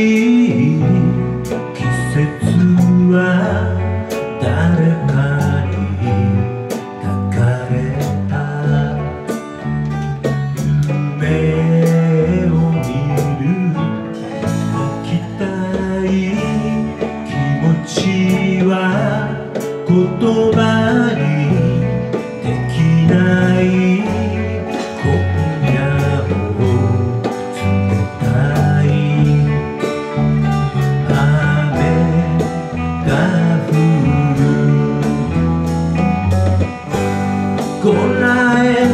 季節は誰かに抱かれた目を見る。泣きたい気持ちは言葉 night.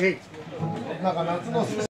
えなんか夏の